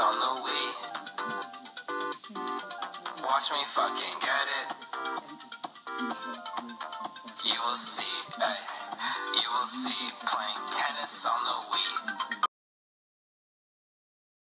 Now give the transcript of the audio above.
on the Wii. Watch me fucking get it. You will see, ay, you will see playing tennis on the Wii.